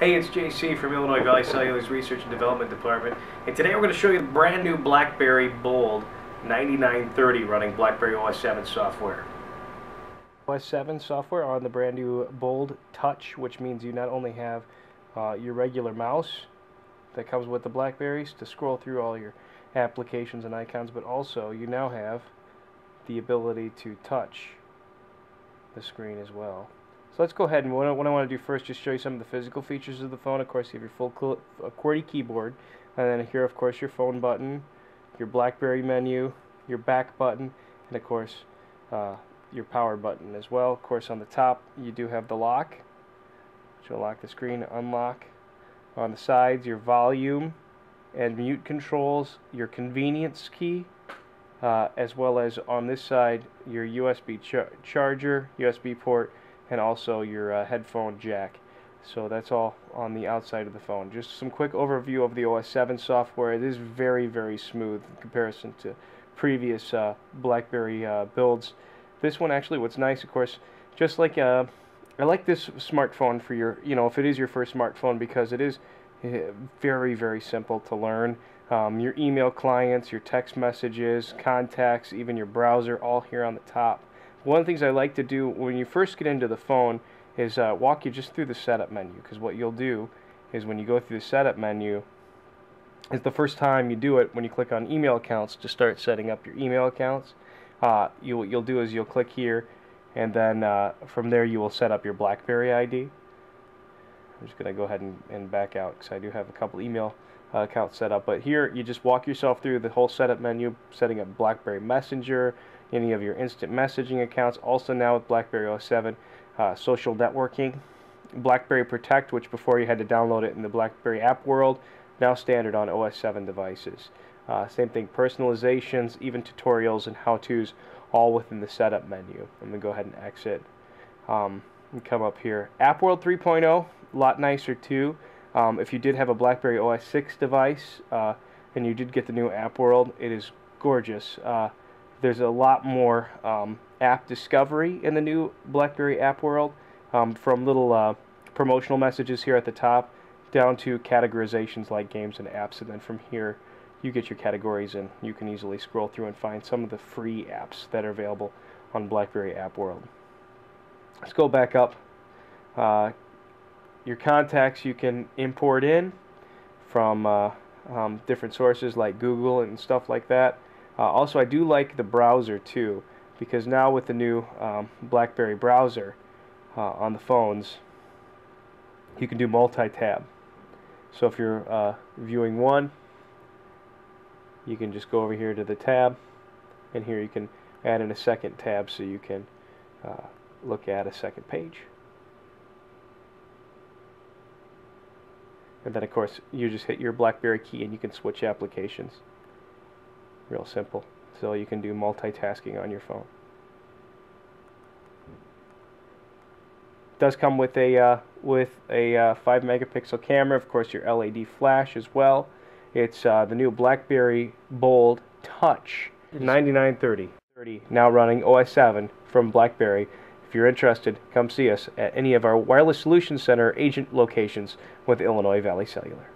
Hey, it's JC from Illinois Valley Cellular's Research and Development Department, and today we're going to show you the brand new BlackBerry Bold 9930 running BlackBerry OS 7 software. OS 7 software on the brand new Bold Touch, which means you not only have uh, your regular mouse that comes with the Blackberries to scroll through all your applications and icons, but also you now have the ability to touch the screen as well. So let's go ahead and what I, want to do first just show you some of the physical features of the phone. Of course, you have your full QWERTY keyboard, and then here, of course, your phone button, your BlackBerry menu, your back button, and of course, uh, your power button as well. Of course, on the top, you do have the lock, which will lock the screen, unlock. On the sides, your volume and mute controls, your convenience key, uh, as well as on this side, your USB char charger, USB port, and also your uh, headphone jack. So that's all on the outside of the phone. Just some quick overview of the OS 7 software. It is very, very smooth in comparison to previous uh, BlackBerry uh, builds. This one actually, what's nice, of course, just like uh, I like this smartphone for your, you know, if it is your first smartphone because it is eh, very, very simple to learn. Um, your email clients, your text messages, contacts, even your browser, all here on the top. One of the things I like to do when you first get into the phone is uh, walk you just through the setup menu because what you'll do is when you go through the setup menu is the first time you do it when you click on email accounts to start setting up your email accounts uh, you, what you'll do is you'll click here and then uh, from there you will set up your BlackBerry ID I'm just going to go ahead and, and back out because I do have a couple email uh, accounts set up but here you just walk yourself through the whole setup menu setting up BlackBerry Messenger any of your instant messaging accounts. Also now with BlackBerry OS 7, uh, social networking. BlackBerry Protect, which before you had to download it in the BlackBerry app world, now standard on OS 7 devices. Uh, same thing, personalizations, even tutorials and how-tos, all within the setup menu. I'm going to go ahead and exit um, and come up here. App World 3.0, a lot nicer too. Um, if you did have a BlackBerry OS 6 device uh, and you did get the new App World, it is gorgeous. Uh, there's a lot more um, app discovery in the new BlackBerry app world, um, from little uh, promotional messages here at the top down to categorizations like games and apps, and then from here you get your categories and you can easily scroll through and find some of the free apps that are available on BlackBerry App World. Let's go back up. Uh, your contacts you can import in from uh, um, different sources like Google and stuff like that. Uh, also, I do like the browser too, because now with the new um, BlackBerry browser uh, on the phones, you can do multi-tab. So if you're uh, viewing one, you can just go over here to the tab, and here you can add in a second tab so you can uh, look at a second page. And then of course you just hit your BlackBerry key and you can switch applications. Real simple. So you can do multitasking on your phone. does come with a uh, with a uh, 5 megapixel camera, of course your LED flash as well. It's uh, the new BlackBerry Bold Touch 9930. Now running OS 7 from BlackBerry. If you're interested, come see us at any of our Wireless Solutions Center agent locations with Illinois Valley Cellular.